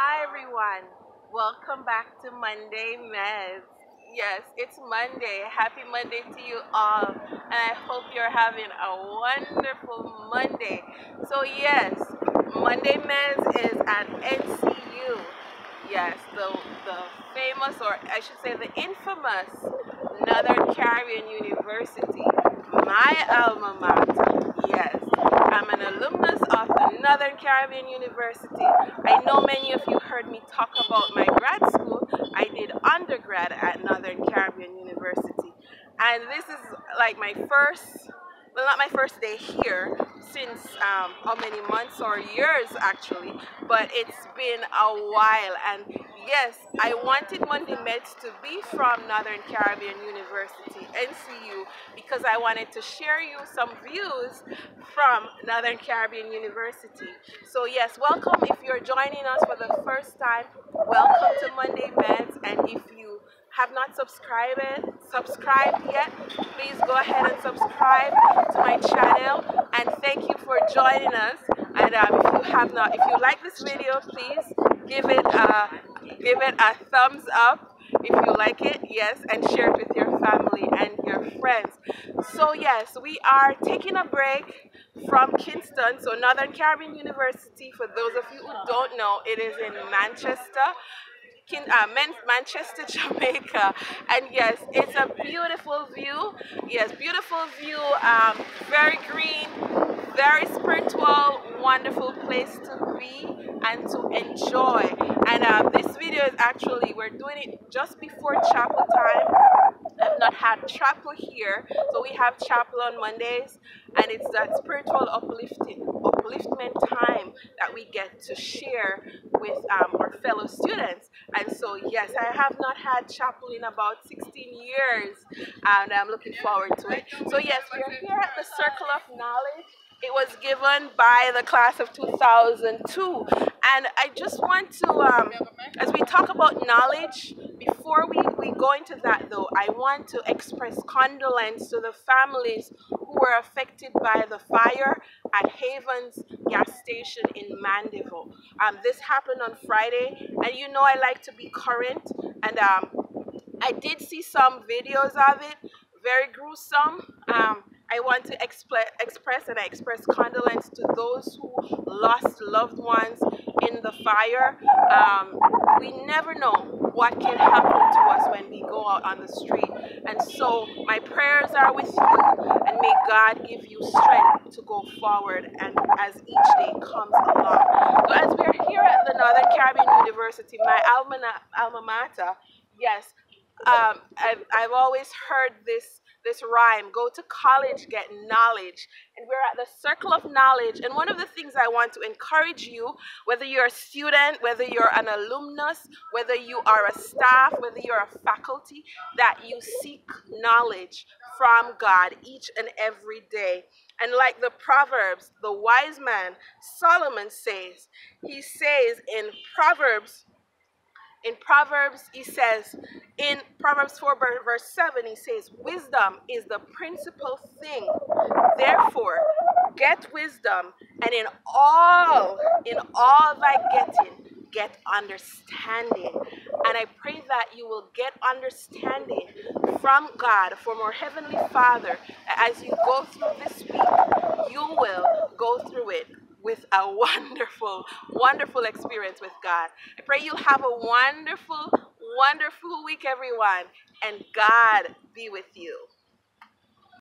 Hi everyone, welcome back to Monday Medz. Yes, it's Monday. Happy Monday to you all, and I hope you're having a wonderful Monday. So, yes, Monday Medz is at NCU. Yes, the, the famous, or I should say, the infamous Northern Caribbean University, my alma mater. Yes, an alumnus of the Northern Caribbean University. I know many of you heard me talk about my grad school. I did undergrad at Northern Caribbean University. And this is like my first, not my first day here since um, how many months or years actually, but it's been a while and yes, I wanted Monday Medz to be from Northern Caribbean University, NCU, because I wanted to share you some views from Northern Caribbean University. So yes, welcome if you're joining us for the first time. Welcome to Monday Medz and if you have not subscribed subscribed yet, please go ahead and subscribe to my channel and thank you for joining us. And um, if you have not, if you like this video, please give it a give it a thumbs up if you like it, yes, and share it with your family and your friends. So yes, we are taking a break from Kingston, so Northern Caribbean University, for those of you who don't know, it is in Manchester. Uh, Manchester, Jamaica, and yes, it's a beautiful view. Yes, beautiful view. Um, very green, very spiritual, wonderful place to be and to enjoy. And uh, this video is actually, we're doing it just before chapel time. I've not had chapel here, so we have chapel on Mondays, and it's that spiritual uplifting, upliftment time that we get to share with um, our fellow students. And so, yes, I have not had chapel in about 16 years, and I'm looking forward to it. So, yes, we're here at the Circle of Knowledge. It was given by the class of 2002. And I just want to, um, as we talk about knowledge, before we, we go into that though, I want to express condolence to the families were affected by the fire at Havens gas station in Mandeville. Um, this happened on Friday, and you know I like to be current, and um, I did see some videos of it, very gruesome. Um, I want to express and I express condolence to those who lost loved ones in the fire. Um, we never know what can happen to us when we go out on the street. And so my prayers are with you and may God give you strength to go forward and as each day comes along. So as we're here at the Northern Caribbean University, my alma, alma mater, yes, um, I've, I've always heard this this rhyme go to college, get knowledge. And we're at the circle of knowledge. And one of the things I want to encourage you, whether you're a student, whether you're an alumnus, whether you are a staff, whether you're a faculty, that you seek knowledge from God each and every day. And like the Proverbs, the wise man Solomon says, he says in Proverbs in Proverbs, he says, in Proverbs 4, verse 7, he says, Wisdom is the principal thing. Therefore, get wisdom, and in all, in all thy getting, get understanding. And I pray that you will get understanding from God, from our Heavenly Father. As you go through this week, you will go through it with a wonderful, wonderful experience with God. I pray you'll have a wonderful, wonderful week, everyone, and God be with you.